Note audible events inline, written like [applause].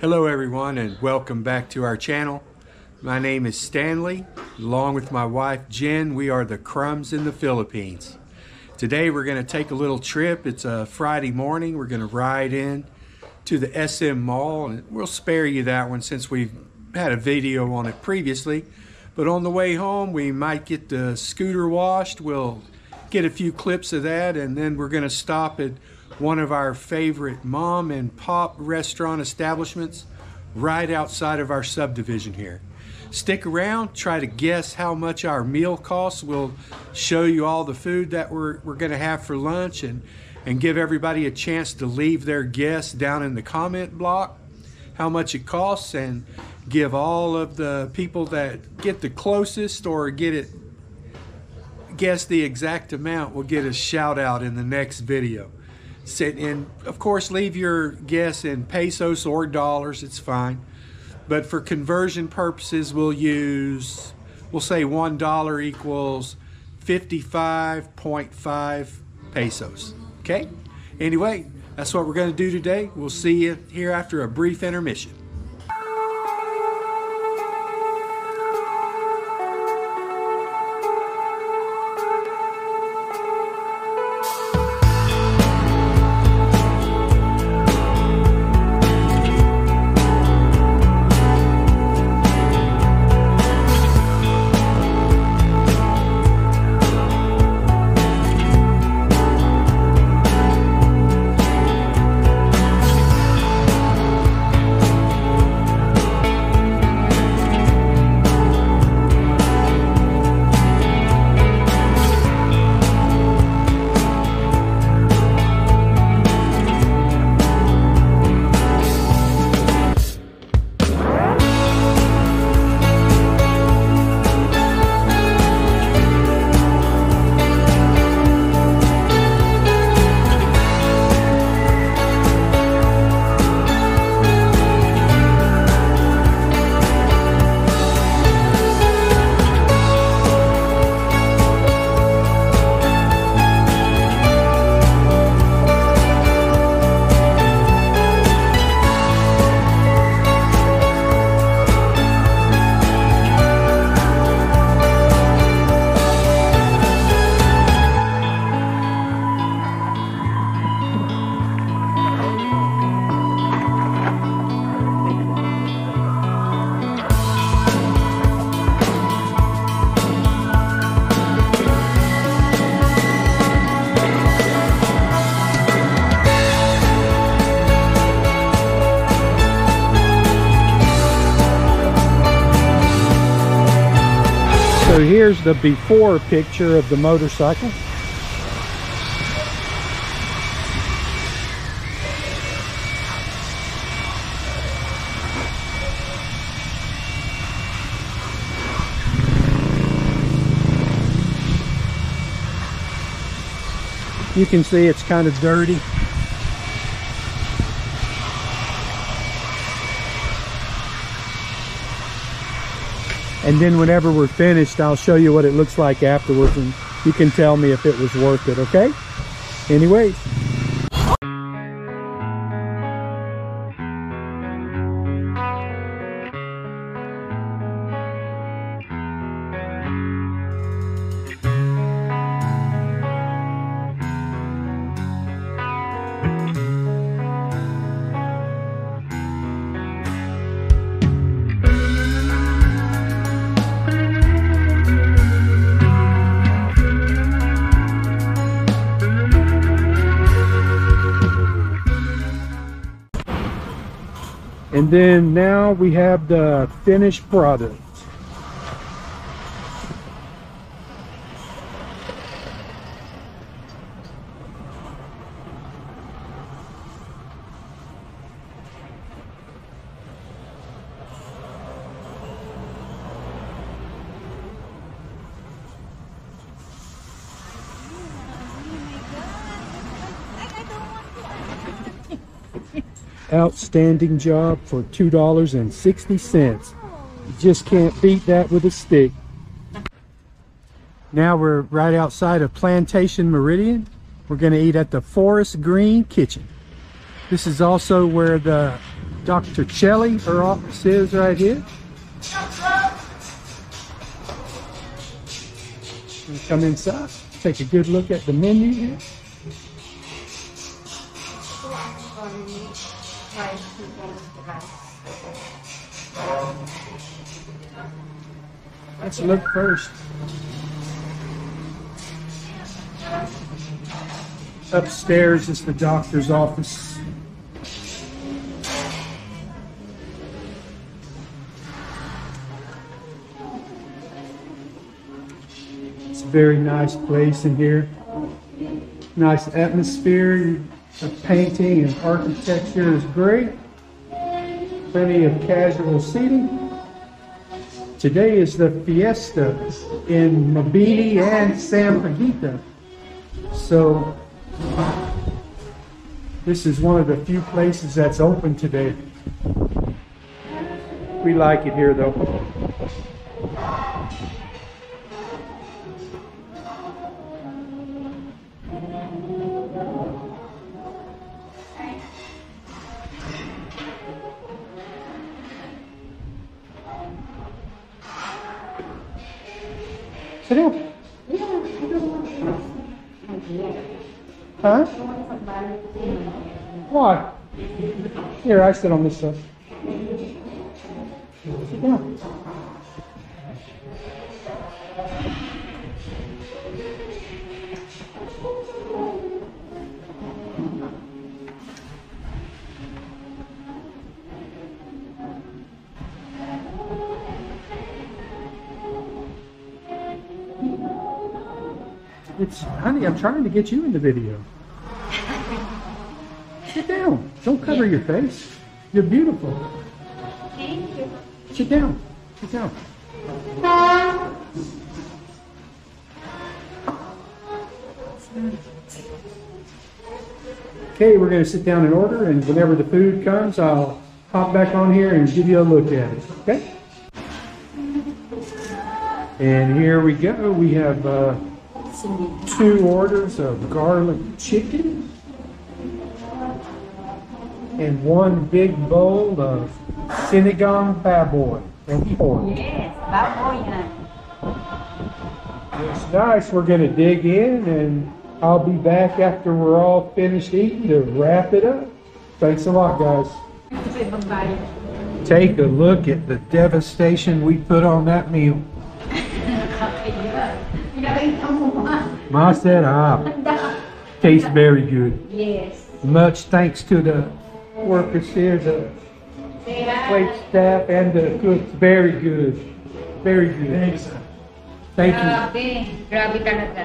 Hello everyone and welcome back to our channel. My name is Stanley. Along with my wife Jen, we are the Crum's in the Philippines. Today we're going to take a little trip. It's a Friday morning. We're going to ride in to the SM Mall and we'll spare you that one since we've had a video on it previously. But on the way home we might get the scooter washed. We'll get a few clips of that and then we're going to stop at one of our favorite mom and pop restaurant establishments right outside of our subdivision here. Stick around, try to guess how much our meal costs. We'll show you all the food that we're, we're going to have for lunch and, and give everybody a chance to leave their guess down in the comment block how much it costs and give all of the people that get the closest or get it guess the exact amount will get a shout out in the next video. Sit and of course leave your guess in pesos or dollars, it's fine. But for conversion purposes, we'll use, we'll say one dollar equals 55.5 pesos. Okay? Anyway, that's what we're going to do today. We'll see you here after a brief intermission. So here's the before picture of the motorcycle. You can see it's kind of dirty. And then whenever we're finished I'll show you what it looks like afterwards and you can tell me if it was worth it okay? Anyways And then now we have the finished product. Outstanding job for $2.60. You just can't beat that with a stick. Now we're right outside of Plantation Meridian. We're going to eat at the Forest Green Kitchen. This is also where the Dr. Shelley, her office is right here. Come inside, take a good look at the menu here. Let's look first. Upstairs is the doctor's office. It's a very nice place in here. Nice atmosphere. The painting and architecture is great. Plenty of casual seating. Today is the fiesta in Mabini and Sampaguita. So this is one of the few places that's open today. We like it here though. Sit down. Huh? Why? Here, I sit on this side. Sit down. It's honey, I'm trying to get you in the video. Sit down. Don't cover your face. You're beautiful. Thank you. Sit down. Sit down. Okay, we're going to sit down in order, and whenever the food comes, I'll hop back on here and give you a look at it. Okay? And here we go. We have uh, two orders of garlic chicken and one big bowl of sinigang baboy and pork. Yes, baboy. It's nice. We're going to dig in, and I'll be back after we're all finished eating to wrap it up. Thanks a lot, guys. Take a look at the devastation we put on that meal. Masarap. Ah. [laughs] Tastes very good. Yes. Much thanks to the workers here, the wait staff, and the cooks. Very good. Very good. Thank you. Grabe. Ah, Grabe talaga.